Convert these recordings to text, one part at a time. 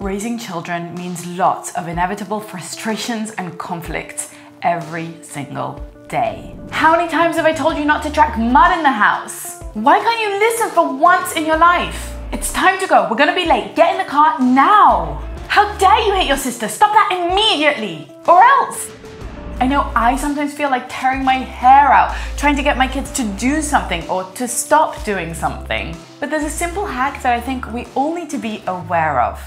Raising children means lots of inevitable frustrations and conflicts every single day. How many times have I told you not to track mud in the house? Why can't you listen for once in your life? It's time to go. We're gonna be late. Get in the car now. How dare you hate your sister? Stop that immediately, or else. I know I sometimes feel like tearing my hair out trying to get my kids to do something or to stop doing something. But there's a simple hack that I think we all need to be aware of.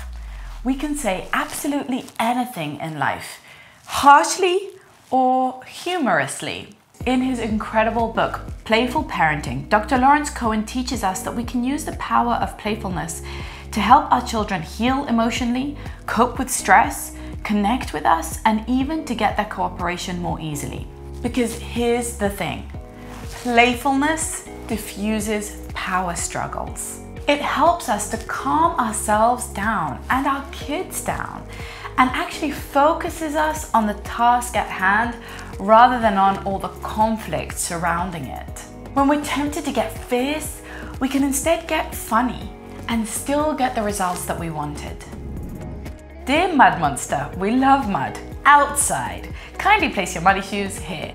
We can say absolutely anything in life, harshly or humorously. In his incredible book, Playful Parenting, Dr. Lawrence Cohen teaches us that we can use the power of playfulness to help our children heal emotionally, cope with stress, connect with us, and even to get their cooperation more easily. Because here's the thing playfulness diffuses power struggles. It helps us to calm ourselves down and our kids down and actually focuses us on the task at hand rather than on all the conflict surrounding it. When we're tempted to get fierce, we can instead get funny and still get the results that we wanted. Dear Mud Monster, we love mud. Outside. Kindly place your muddy shoes here.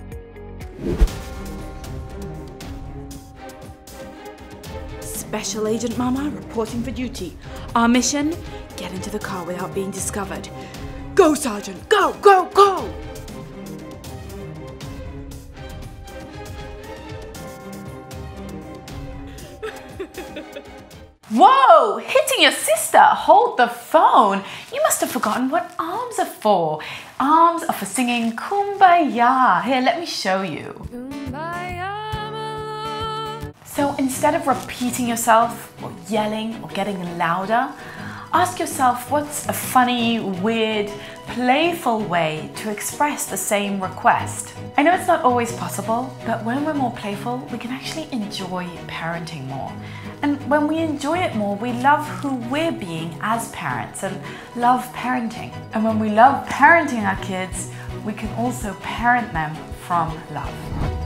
Special Agent Mama reporting for duty. Our mission? Get into the car without being discovered. Go, Sergeant! Go, go, go! Whoa! Hitting your sister! Hold the phone! You must have forgotten what arms are for. Arms are for singing Kumbaya. Here, let me show you. So instead of repeating yourself or yelling or getting louder, ask yourself what's a funny, weird, playful way to express the same request. I know it's not always possible, but when we're more playful, we can actually enjoy parenting more. And when we enjoy it more, we love who we're being as parents and love parenting. And when we love parenting our kids, we can also parent them from love.